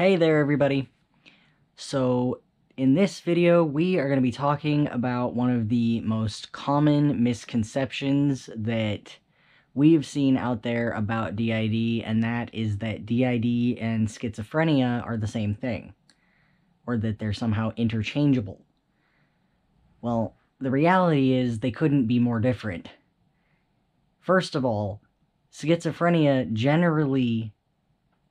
Hey there everybody! So in this video we are going to be talking about one of the most common misconceptions that we've seen out there about DID and that is that DID and schizophrenia are the same thing or that they're somehow interchangeable. Well, the reality is they couldn't be more different. First of all, schizophrenia generally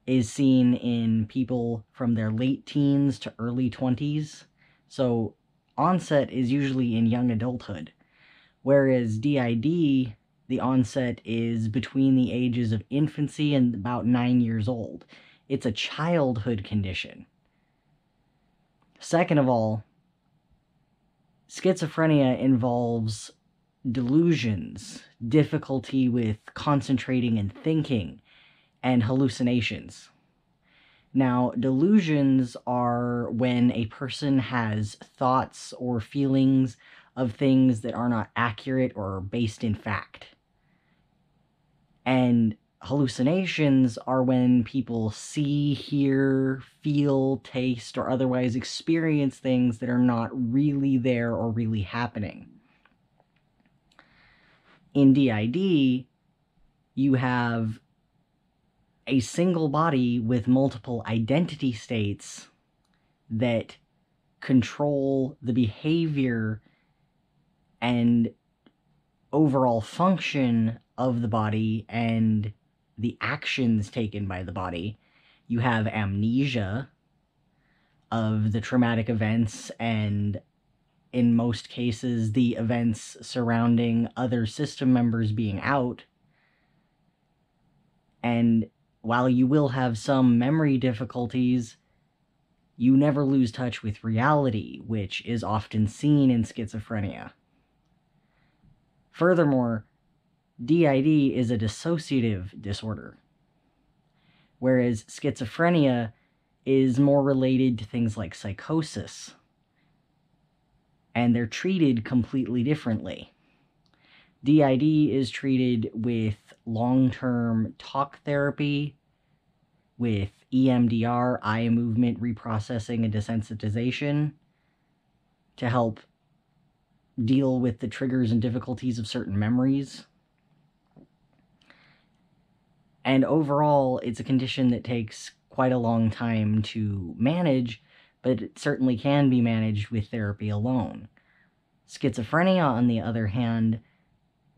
is seen in people from their late teens to early 20s. So onset is usually in young adulthood. Whereas DID, the onset is between the ages of infancy and about nine years old. It's a childhood condition. Second of all, schizophrenia involves delusions, difficulty with concentrating and thinking, and hallucinations. Now, delusions are when a person has thoughts or feelings of things that are not accurate or based in fact. And hallucinations are when people see, hear, feel, taste, or otherwise experience things that are not really there or really happening. In DID, you have a single body with multiple identity states that control the behavior and overall function of the body and the actions taken by the body. You have amnesia of the traumatic events and in most cases the events surrounding other system members being out and while you will have some memory difficulties, you never lose touch with reality, which is often seen in schizophrenia. Furthermore, DID is a dissociative disorder, whereas schizophrenia is more related to things like psychosis, and they're treated completely differently. DID is treated with long term talk therapy, with EMDR, eye movement reprocessing and desensitization, to help deal with the triggers and difficulties of certain memories. And overall, it's a condition that takes quite a long time to manage, but it certainly can be managed with therapy alone. Schizophrenia, on the other hand,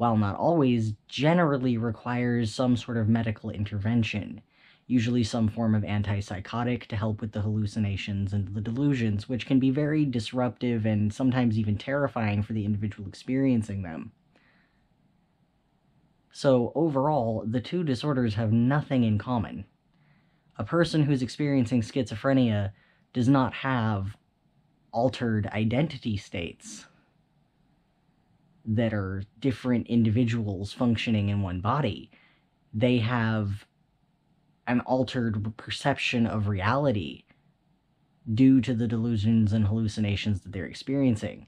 while not always, generally requires some sort of medical intervention, usually some form of antipsychotic to help with the hallucinations and the delusions, which can be very disruptive and sometimes even terrifying for the individual experiencing them. So, overall, the two disorders have nothing in common. A person who's experiencing schizophrenia does not have altered identity states that are different individuals functioning in one body. They have an altered perception of reality due to the delusions and hallucinations that they're experiencing.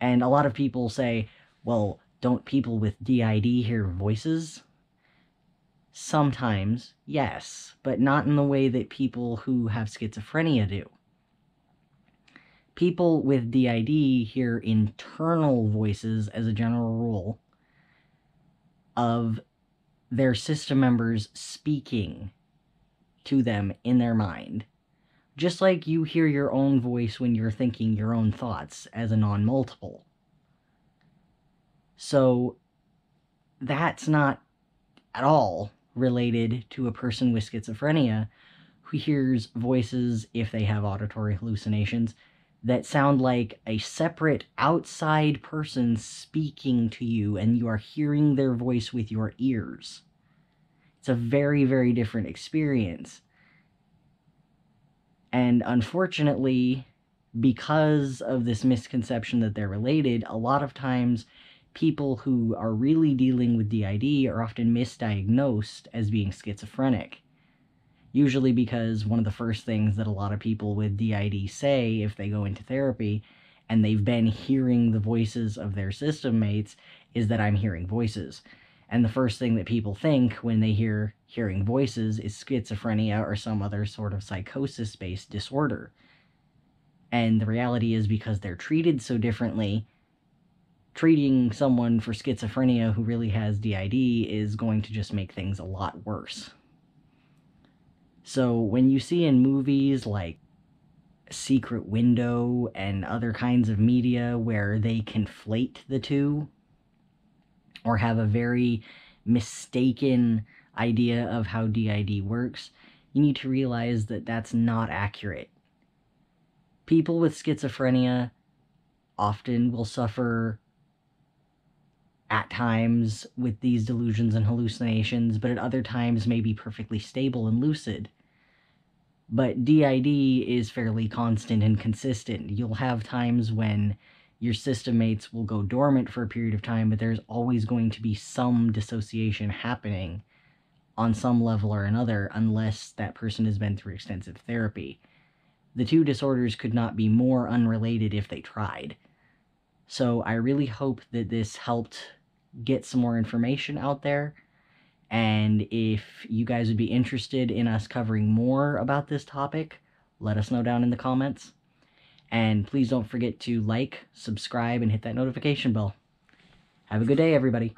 And a lot of people say, well, don't people with DID hear voices? Sometimes, yes, but not in the way that people who have schizophrenia do people with DID hear internal voices as a general rule of their system members speaking to them in their mind. Just like you hear your own voice when you're thinking your own thoughts as a non multiple. So that's not at all related to a person with schizophrenia who hears voices if they have auditory hallucinations that sound like a separate outside person speaking to you and you are hearing their voice with your ears. It's a very, very different experience. And unfortunately, because of this misconception that they're related, a lot of times people who are really dealing with DID are often misdiagnosed as being schizophrenic usually because one of the first things that a lot of people with DID say if they go into therapy and they've been hearing the voices of their system mates is that I'm hearing voices. And the first thing that people think when they hear hearing voices is schizophrenia or some other sort of psychosis based disorder. And the reality is because they're treated so differently, treating someone for schizophrenia who really has DID is going to just make things a lot worse. So when you see in movies like Secret Window and other kinds of media where they conflate the two or have a very mistaken idea of how DID works, you need to realize that that's not accurate. People with schizophrenia often will suffer at times with these delusions and hallucinations, but at other times may be perfectly stable and lucid. But DID is fairly constant and consistent. You'll have times when your system mates will go dormant for a period of time, but there's always going to be some dissociation happening on some level or another unless that person has been through extensive therapy. The two disorders could not be more unrelated if they tried. So I really hope that this helped get some more information out there. And if you guys would be interested in us covering more about this topic, let us know down in the comments. And please don't forget to like, subscribe, and hit that notification bell. Have a good day, everybody.